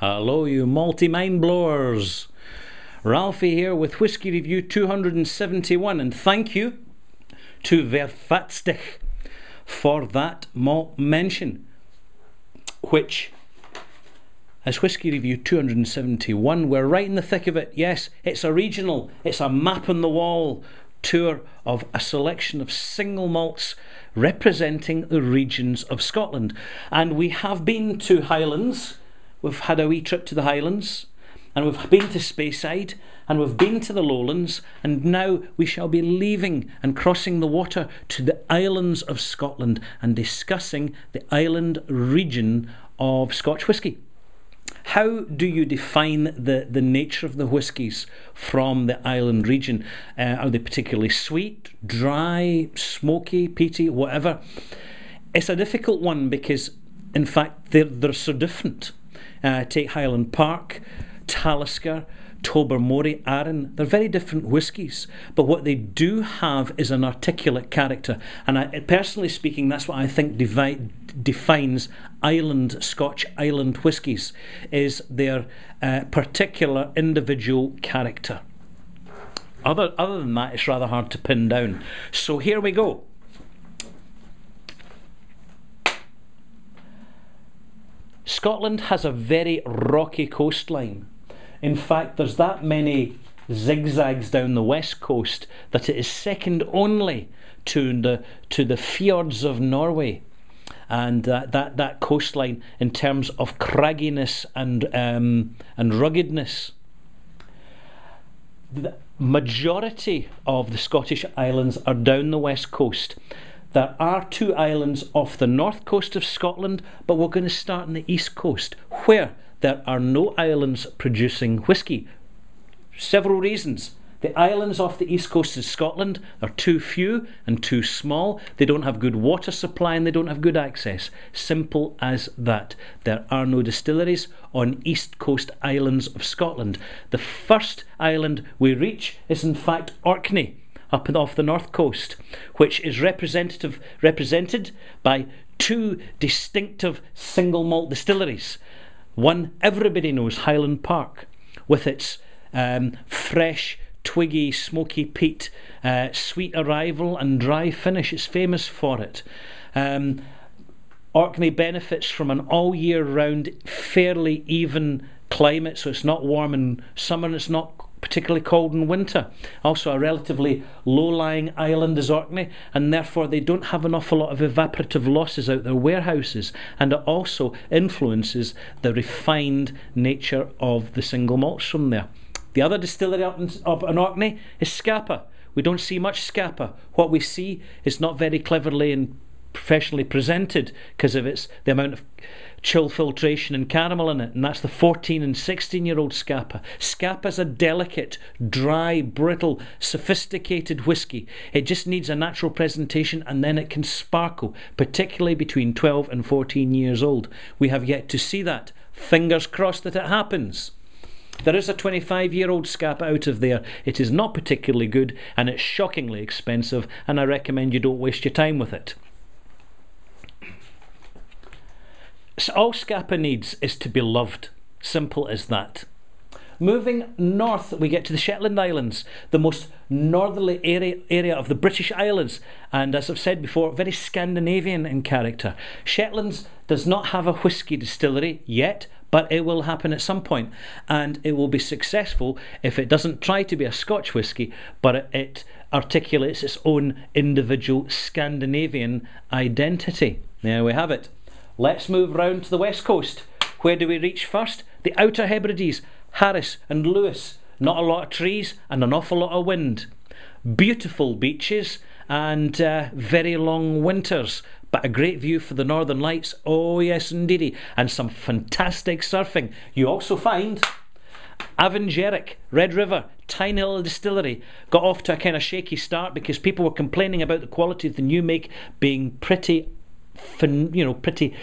Hello, you multi mind blowers. Ralfy here with Whiskey Review 271, and thank you to Vervatstich for that malt mention, which, as Whiskey Review 271, we're right in the thick of it. Yes, it's a regional, it's a map on the wall tour of a selection of single malts representing the regions of Scotland. And we have been to Highlands We've had a wee trip to the Highlands, and we've been to Speyside, and we've been to the Lowlands, and now we shall be leaving and crossing the water to the islands of Scotland and discussing the island region of Scotch whisky. How do you define the, the nature of the whiskies from the island region? Uh, are they particularly sweet, dry, smoky, peaty, whatever? It's a difficult one because, in fact, they're, they're so different. Uh, take Highland Park, Talisker, Tobermory, Arran. They're very different whiskies, but what they do have is an articulate character. And I, personally speaking, that's what I think defines island Scotch island whiskies is their uh, particular individual character. Other, other than that, it's rather hard to pin down. So here we go. Scotland has a very rocky coastline. In fact, there's that many zigzags down the west coast that it is second only to the to the fjords of Norway, and uh, that that coastline in terms of cragginess and um, and ruggedness. The majority of the Scottish islands are down the west coast, there are two islands off the north coast of Scotland, but we're going to start on the east coast, where there are no islands producing whisky. Several reasons. The islands off the east coast of Scotland are too few and too small. They don't have good water supply and they don't have good access. Simple as that. There are no distilleries on east coast islands of Scotland. The first island we reach is in fact Orkney up and off the north coast, which is representative represented by two distinctive single malt distilleries. One everybody knows, Highland Park, with its um, fresh, twiggy, smoky peat, uh, sweet arrival and dry finish. It's famous for it. Um, Orkney benefits from an all year round, fairly even climate, so it's not warm in summer and it's not particularly cold in winter. Also, a relatively low lying island is Orkney, and therefore they don't have an awful lot of evaporative losses out their warehouses, and it also influences the refined nature of the single malts from there. The other distillery up in, up in Orkney is Scapa. We don't see much Scapa. What we see is not very cleverly and professionally presented because of its the amount of chill filtration and caramel in it, and that's the 14 and 16 year old Scapa. Scapa is a delicate, dry, brittle, sophisticated whisky. It just needs a natural presentation and then it can sparkle, particularly between 12 and 14 years old. We have yet to see that. Fingers crossed that it happens. There is a 25 year old Scapa out of there. It is not particularly good and it's shockingly expensive, and I recommend you don't waste your time with it. All Scapa needs is to be loved. Simple as that. Moving north, we get to the Shetland Islands, the most northerly area, area of the British Islands, and as I've said before, very Scandinavian in character. Shetlands does not have a whisky distillery yet, but it will happen at some point, and it will be successful if it doesn't try to be a Scotch whisky, but it articulates its own individual Scandinavian identity. There we have it. Let's move round to the west coast. Where do we reach first? The Outer Hebrides, Harris and Lewis. Not a lot of trees and an awful lot of wind. Beautiful beaches and uh, very long winters, but a great view for the northern lights. Oh, yes, indeedy. And some fantastic surfing. You also find Abhainn Dearg, Red River, little distillery, got off to a kind of shaky start because people were complaining about the quality of the new make being pretty you know, pretty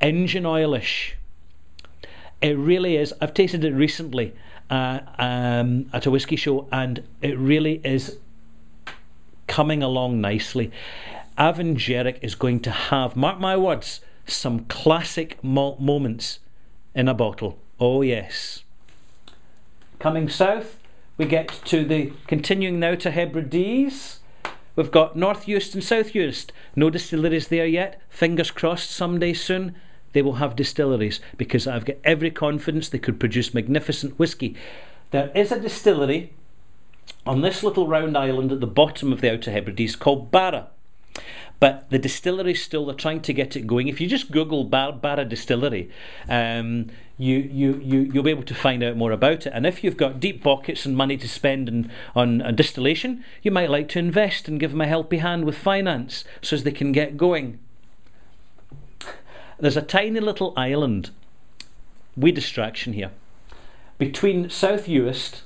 engine oilish. It really is. I've tasted it recently uh, um, at a whiskey show, and it really is coming along nicely. Abhainn Dearg is going to have, mark my words, some classic malt moments in a bottle. Oh, yes. Coming south, we get to the continuing now to Hebrides. We've got North Uist and South Uist. No distilleries there yet. Fingers crossed someday soon they will have distilleries because I've got every confidence they could produce magnificent whisky. There is a distillery on this little round island at the bottom of the Outer Hebrides called Barra. But the distillery still, they're trying to get it going. If you just Google Bar- Barra Distillery, um, you, you, you, you'll be able to find out more about it. And if you've got deep pockets and money to spend on, on distillation, you might like to invest and give them a helping hand with finance so as they can get going. There's a tiny little island, wee distraction here, between South Uist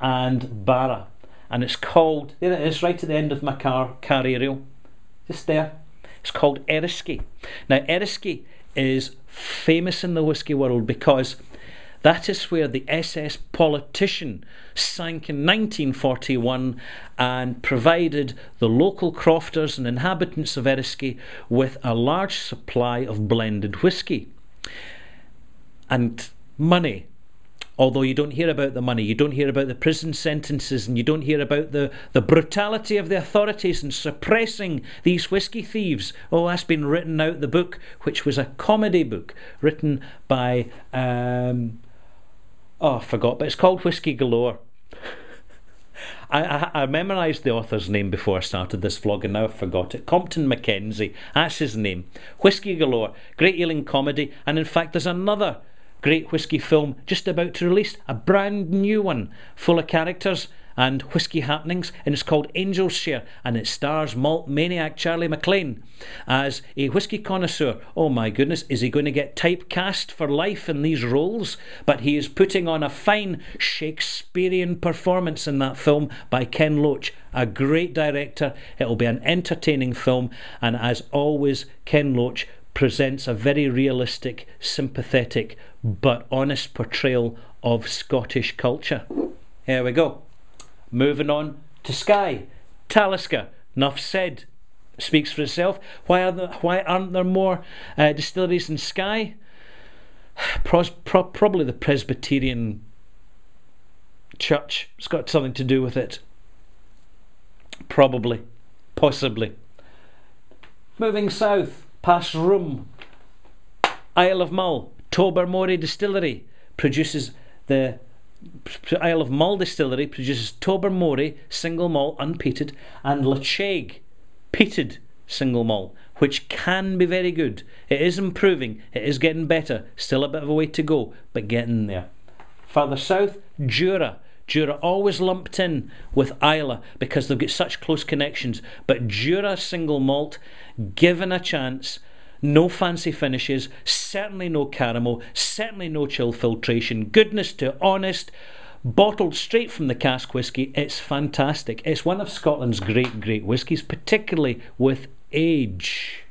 and Barra. And it's called, there it is, right at the end of my car, car aerial there. It's called Eriskay. Now, Eriskay is famous in the whisky world because that is where the SS politician sank in 1941 and provided the local crofters and inhabitants of Eriskay with a large supply of blended whisky and money although you don't hear about the money, you don't hear about the prison sentences, and you don't hear about the, the brutality of the authorities in suppressing these whisky thieves. Oh, that's been written out the book, which was a comedy book written by, um, oh, I forgot, but it's called Whisky Galore. I, I, I, memorised the author's name before I started this vlog and now I've forgot it. Compton Mackenzie, that's his name. Whisky Galore, great Ealing comedy, and in fact, there's another great whisky film just about to release, a brand new one full of characters and whisky happenings, and it's called Angel's Share, and it stars malt maniac Charlie MacLean as a whisky connoisseur. Oh my goodness, is he going to get typecast for life in these roles? But he is putting on a fine Shakespearean performance in that film by Ken Loach, a great director. It will be an entertaining film, and as always, Ken Loach presents a very realistic, sympathetic, but honest portrayal of Scottish culture. Here we go. Moving on to Skye. Talisker, enough said, speaks for itself. Why, are there, why aren't there more uh, distilleries in? Pros, pro, probably the Presbyterian Church. It's got something to do with it. Probably. Possibly. Moving south, past Rhum, Isle of Mull. Tobermory Distillery produces the Isle of Mull Distillery produces Tobermory single malt unpeated and Ledaig peated single malt, which can be very good. It is improving, it is getting better, still a bit of a way to go, but getting there. Further south, Jura. Jura always lumped in with Islay because they've got such close connections, but Jura single malt, given a chance, no fancy finishes, certainly no caramel, certainly no chill filtration, goodness to honest, bottled straight from the cask whisky. It's fantastic. It's one of Scotland's great, great whiskies, particularly with age.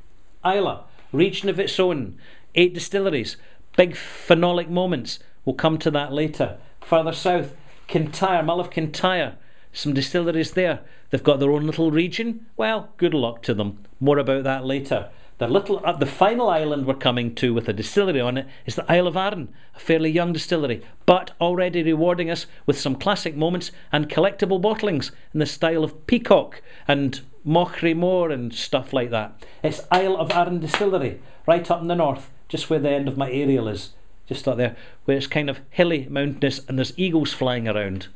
Islay, region of its own, eight distilleries, big phenolic moments. We'll come to that later. Further south, Kintyre, Mull of Kintyre, some distilleries there. They've got their own little region. Well, good luck to them. More about that later. The little, uh, the final island we're coming to with a distillery on it is the Isle of Arran, a fairly young distillery, but already rewarding us with some classic moments and collectible bottlings in the style of Peacock and Machrie Moor and stuff like that. It's Isle of Arran Distillery, right up in the north, just where the end of my aerial is, just up there, where it's kind of hilly, mountainous, and there's eagles flying around,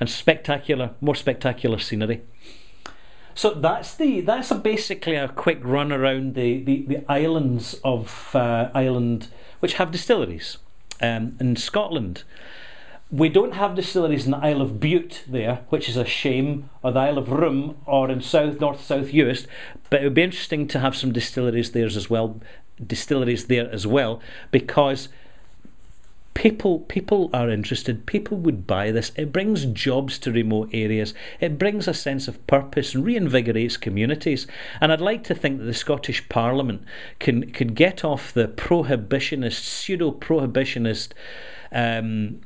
and spectacular, more spectacular scenery. So that's the that's a basically a quick run around the, the, the islands of uh, Ireland which have distilleries um, in Scotland. We don't have distilleries in the Isle of Bute there, which is a shame, or the Isle of Rhum, or in South North South Uist. But it would be interesting to have some distilleries there as well, distilleries there as well, because people people are interested. People would buy this. It brings jobs to remote areas. It brings a sense of purpose and reinvigorates communities. And i'd like to think that the scottish parliament can can get off the prohibitionist pseudo prohibitionist um,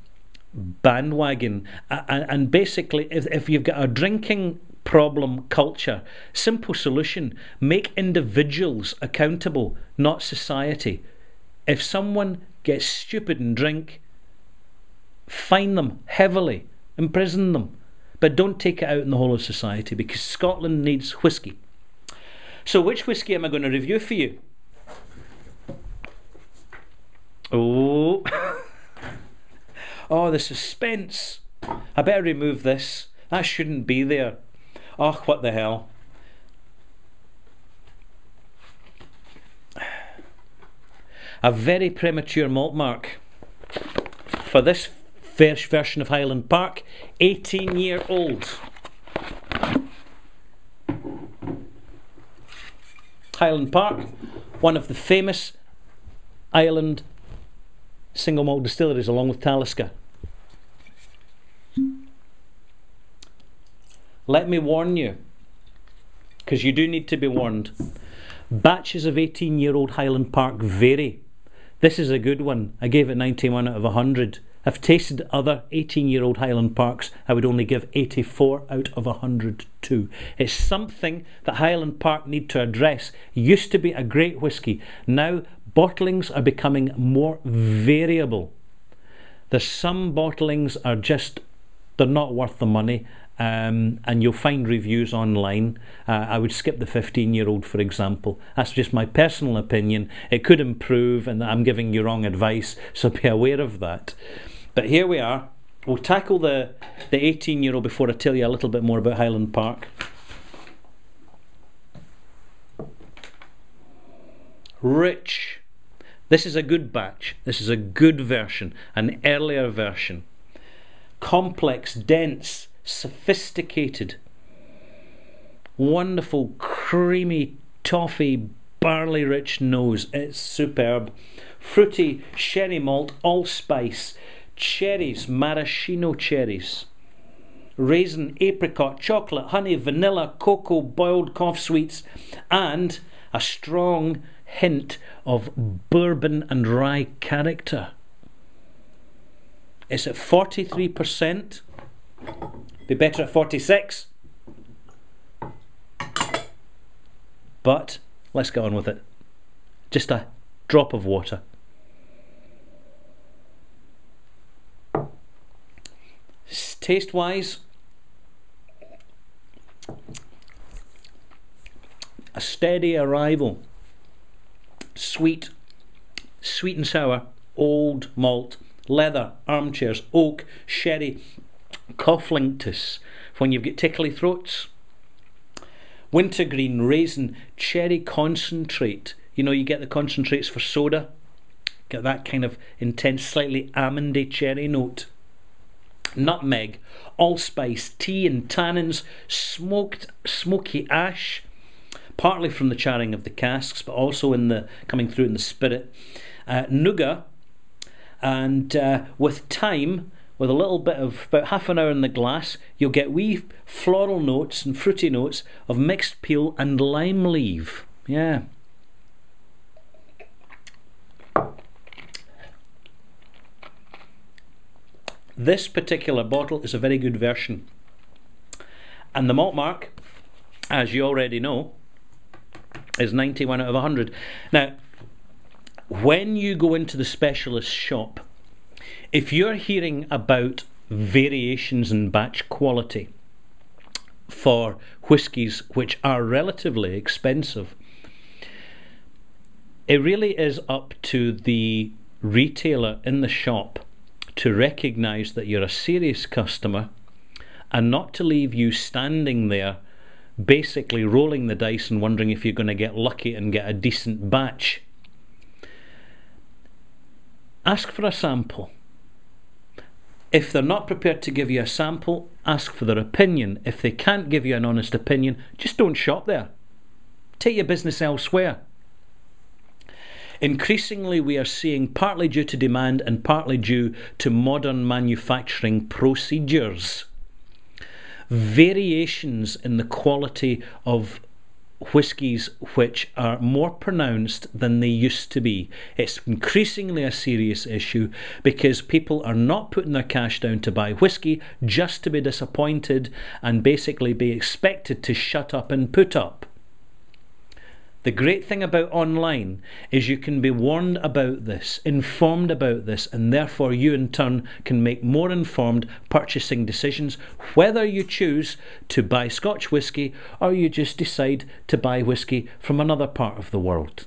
bandwagon. And, and basically if, if you've got a drinking problem culture simple solution make individuals accountable not society. If someone get stupid and drink, fine them heavily, imprison them, but don't take it out in the whole of society because Scotland needs whisky. So, which whisky am I going to review for you? Oh, oh, the suspense. I better remove this. That shouldn't be there. Oh, what the hell. A very premature malt mark for this first version of Highland Park, 18 year old. Highland Park, one of the famous island single malt distilleries along with Talisker. Let me warn you, because you do need to be warned. Batches of 18 year old Highland Park vary. This is a good one. I gave it 91 out of 100. I've tasted other 18 year old Highland Parks. I would only give 84 out of 102. It's something that Highland Park need to address. Used to be a great whisky. Now bottlings are becoming more variable. There's some bottlings are just they're not worth the money. Um, and you'll find reviews online. Uh, I would skip the 15 year old, for example. That's just my personal opinion. It could improve, and I'm giving you wrong advice, so be aware of that. But here we are. We'll tackle the, the 18 year old before I tell you a little bit more about Highland Park. Rich. This is a good batch. This is a good version, an earlier version. Complex, dense, sophisticated, wonderful, creamy, toffee, barley rich nose. It's superb. Fruity, sherry malt, allspice, cherries, maraschino cherries, raisin, apricot, chocolate, honey, vanilla, cocoa, boiled cough sweets, and a strong hint of bourbon and rye character. It's at 43%. Be better at 46. But let's get on with it. Just a drop of water. Taste wise, a steady arrival. Sweet, sweet and sour, old malt, leather, armchairs, oak, sherry, Cough-Linctus when you've got tickly throats. Wintergreen, raisin, cherry concentrate. You know, you get the concentrates for soda. Get that kind of intense, slightly almondy cherry note. Nutmeg, allspice, tea and tannins, smoked smoky ash, partly from the charring of the casks, but also in the coming through in the spirit. Uh, nougat, and uh, with time, with a little bit of about half an hour in the glass, you'll get wee floral notes and fruity notes of mixed peel and lime leaf. Yeah. This particular bottle is a very good version. And the malt mark, as you already know, is 91 out of 100. Now, when you go into the specialist shop, if you're hearing about variations in batch quality for whiskies which are relatively expensive, it really is up to the retailer in the shop to recognize that you're a serious customer and not to leave you standing there basically rolling the dice and wondering if you're going to get lucky and get a decent batch. Ask for a sample. If they're not prepared to give you a sample, ask for their opinion. If they can't give you an honest opinion, just don't shop there. Take your business elsewhere. Increasingly, we are seeing, partly due to demand and partly due to modern manufacturing procedures, variations in the quality of whiskies which are more pronounced than they used to be. It's increasingly a serious issue because people are not putting their cash down to buy whiskey just to be disappointed and basically be expected to shut up and put up. The great thing about online is you can be warned about this, informed about this, and therefore you in turn can make more informed purchasing decisions whether you choose to buy Scotch whisky or you just decide to buy whisky from another part of the world.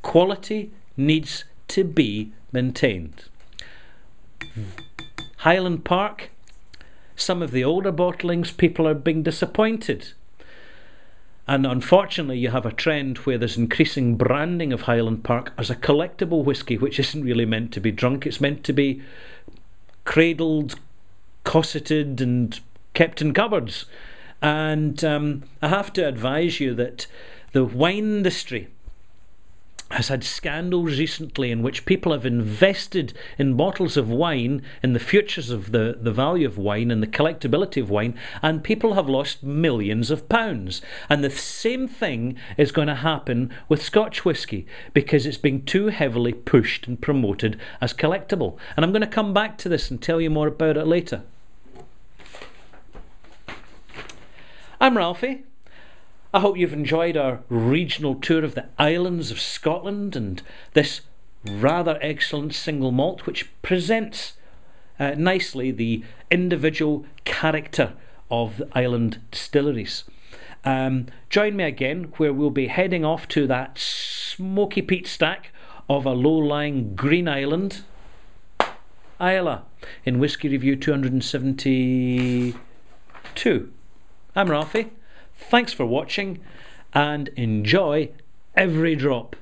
Quality needs to be maintained. Highland Park, some of the older bottlings, people are being disappointed and unfortunately, you have a trend where there's increasing branding of Highland Park as a collectible whisky, which isn't really meant to be drunk. It's meant to be cradled, cosseted, and kept in cupboards. And um, I have to advise you that the wine industry has had scandals recently in which people have invested in bottles of wine, in the futures of the, the value of wine and the collectability of wine, and people have lost millions of pounds. And the same thing is going to happen with Scotch whisky because it's being too heavily pushed and promoted as collectible. And I'm going to come back to this and tell you more about it later. I'm Ralfy. I hope you've enjoyed our regional tour of the islands of Scotland and this rather excellent single malt, which presents uh, nicely the individual character of the island distilleries. Um, join me again, where we'll be heading off to that smoky peat stack of a low lying green island, Islay, in Whisky Review 272. I'm Ralfy. Thanks for watching and enjoy every drop.